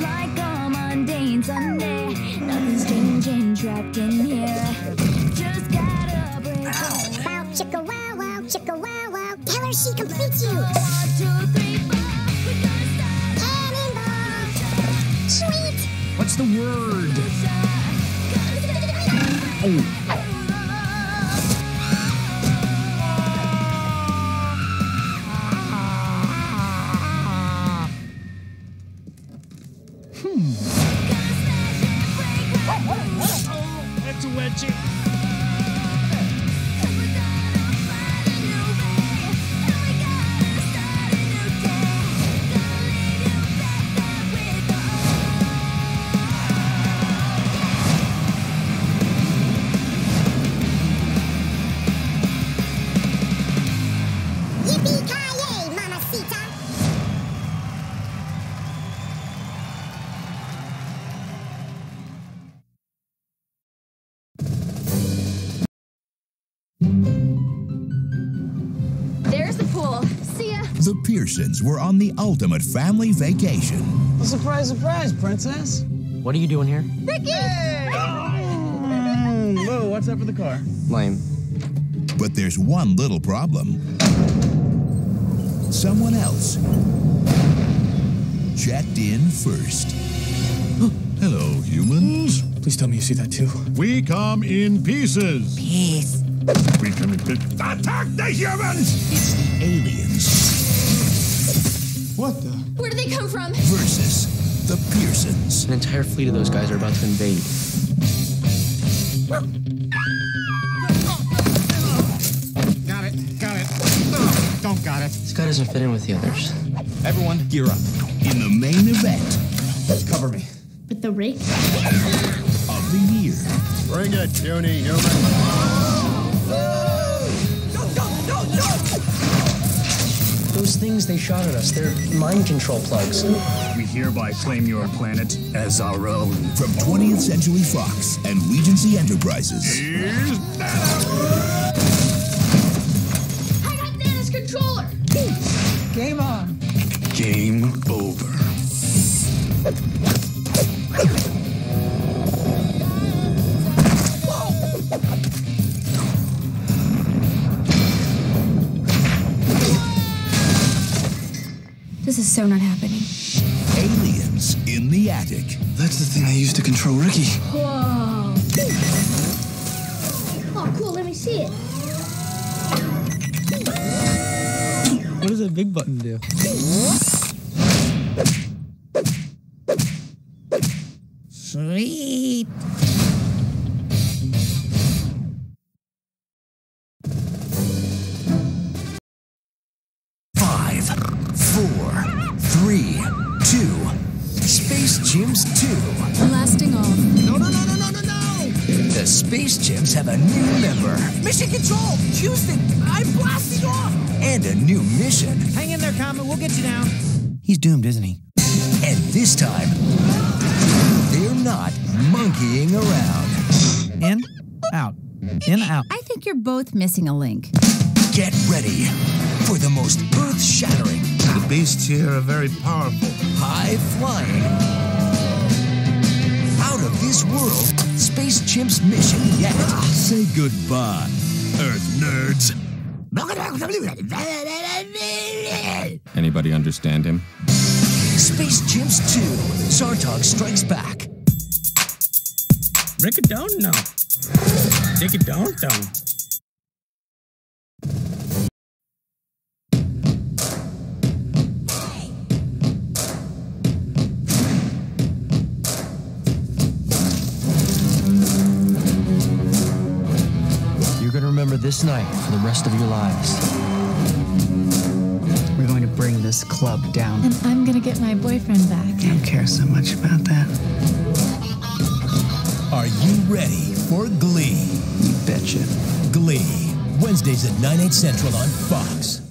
like a mundane Sunday. Nothing's changing, trapped in here. Just gotta break oh, away. Wow, chicka wow, wow, chicka wow, wow. Tell her she completes you. One, two, three, four. We gotta start. Cannonball. Sweet. What's the word? That's a wedgie. There's the pool. See ya. The Pearsons were on the ultimate family vacation. Surprise, surprise, princess. What are you doing here? Mm, whoa, what's up with the car? Lame. But there's one little problem. Someone else checked in first. Hello, humans. Please tell me you see that too. We come in pieces. Peace. We come in pieces. Attack the humans! It's the aliens What the? Where do they come from? versus the Pearsons. An entire fleet of those guys are about to invade. Got it, got it. Don't got it. This guy doesn't fit in with the others. Everyone, gear up. In the main event Cover me. With the rake? of the year, Bring it, puny human. Those things they shot at us, they're mind control plugs. We hereby claim your planet as our own. from 20th Century Fox and Regency Enterprises. Here's I got Nana's controller. This is so not happening. Aliens in the attic. That's the thing I used to control Ricky. Whoa. Oh, cool. Let me see it. What does that big button do? Sweet. Space Chimps 2. Blasting off. No, no, no, no, no, no, no! The Space Chimps have a new member. Mission Control! Houston, I'm blasting off! And a new mission. Hang in there, Comet. We'll get you down. He's doomed, isn't he? And this time, they're not monkeying around. In, out, in, out. I think you're both missing a link. Get ready for the most earth shattering, The beasts here are very powerful. high world Space Chimps mission yet. Say goodbye, Earth nerds. Anybody understand him? Space Chimps 2 Zartog Strikes Back. Break it down now. Take it down, down. This night for the rest of your lives. We're going to bring this club down. And I'm gonna get my boyfriend back. I don't care so much about that. Are you ready for Glee? You betcha. Glee, Wednesdays at 9, 8 central on Fox.